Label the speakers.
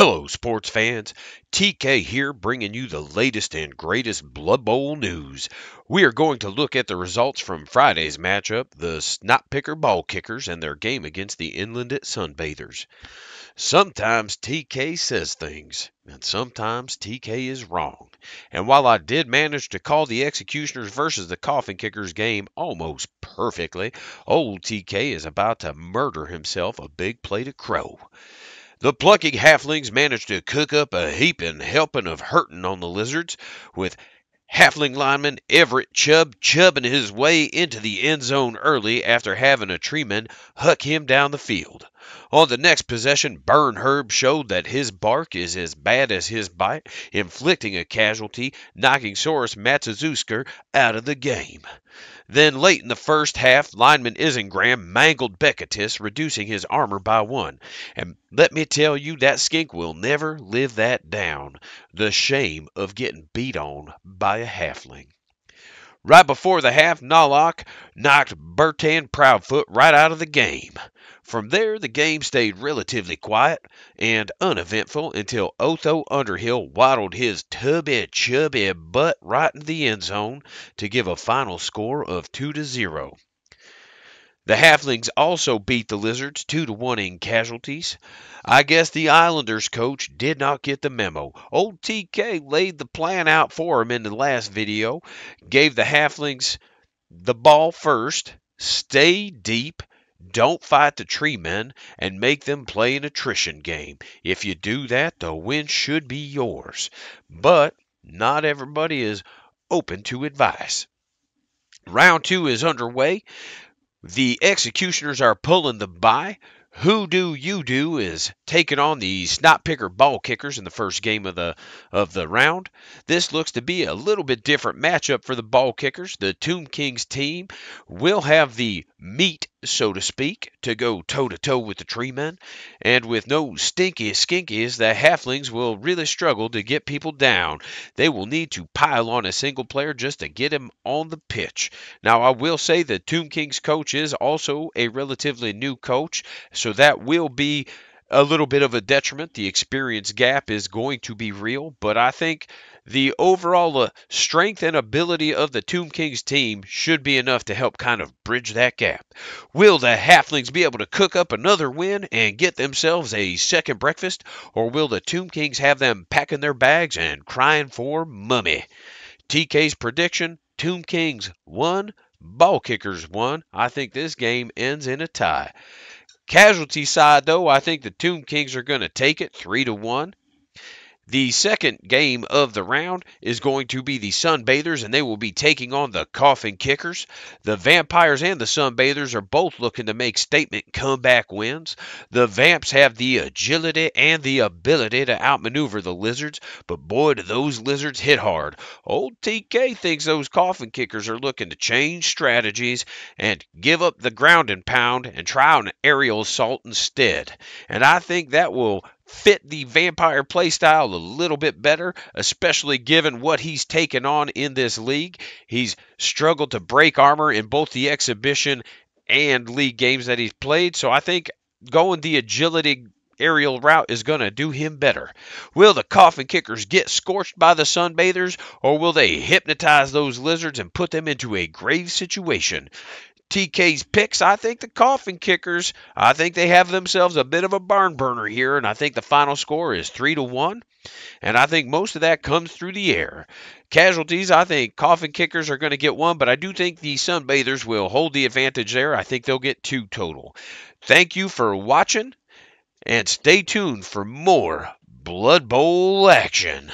Speaker 1: Hello, sports fans. TK here, bringing you the latest and greatest Blood Bowl news. We are going to look at the results from Friday's matchup, the Snot Picker Ball Kickers, and their game against the Inland at Sunbathers. Sometimes TK says things, and sometimes TK is wrong. And while I did manage to call the Executioners versus the Coffin Kickers game almost perfectly, old TK is about to murder himself a big plate of crow. The plucky halflings managed to cook up a heaping helping of hurting on the lizards, with halfling lineman Everett Chubb chubbing his way into the end zone early after having a treeman huck him down the field. On the next possession, Burn Herb showed that his bark is as bad as his bite, inflicting a casualty, knocking Soros Matsuzusker out of the game. Then late in the first half, lineman Isengram mangled Becatus, reducing his armor by one. And let me tell you, that skink will never live that down. The shame of getting beat on by a halfling. Right before the half, Nalok knocked Bertan Proudfoot right out of the game. From there, the game stayed relatively quiet and uneventful until Otho Underhill waddled his tubby chubby butt right in the end zone to give a final score of 2 to 0. The Halflings also beat the Lizards 2 to 1 in casualties. I guess the Islanders coach did not get the memo. Old TK laid the plan out for him in the last video, gave the Halflings the ball first, stay deep, don't fight the tree men and make them play an attrition game. If you do that, the win should be yours. But not everybody is open to advice. Round two is underway. The executioners are pulling the bye. Who do you do is taking on the snot picker ball kickers in the first game of the of the round. This looks to be a little bit different matchup for the ball kickers. The Tomb Kings team will have the meat, so to speak, to go toe to toe with the tree men, and with no stinky skinkies, the halflings will really struggle to get people down. They will need to pile on a single player just to get him on the pitch. Now I will say the Tomb Kings coach is also a relatively new coach, so that will be a little bit of a detriment. The experience gap is going to be real, but I think the overall uh, strength and ability of the Tomb Kings team should be enough to help kind of bridge that gap. Will the Halflings be able to cook up another win and get themselves a second breakfast, or will the Tomb Kings have them packing their bags and crying for mummy? TK's prediction Tomb Kings 1, Ball Kickers 1. I think this game ends in a tie. Casualty side, though, I think the Tomb Kings are going to take it 3 to 1. The second game of the round is going to be the Sunbathers, and they will be taking on the Coffin Kickers. The Vampires and the Sunbathers are both looking to make statement comeback wins. The Vamps have the agility and the ability to outmaneuver the Lizards, but boy, do those Lizards hit hard. Old TK thinks those Coffin Kickers are looking to change strategies and give up the ground and pound and try an aerial assault instead. And I think that will fit the vampire playstyle a little bit better, especially given what he's taken on in this league. He's struggled to break armor in both the exhibition and league games that he's played, so I think going the agility aerial route is going to do him better. Will the coffin kickers get scorched by the sunbathers, or will they hypnotize those lizards and put them into a grave situation? TK's picks, I think the coffin kickers, I think they have themselves a bit of a barn burner here, and I think the final score is three to one. And I think most of that comes through the air. Casualties, I think coffin kickers are going to get one, but I do think the sunbathers will hold the advantage there. I think they'll get two total. Thank you for watching, and stay tuned for more Blood Bowl action.